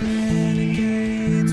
Renegades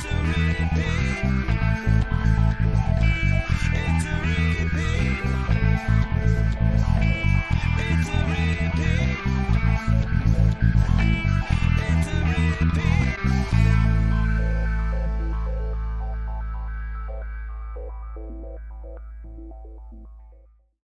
It's a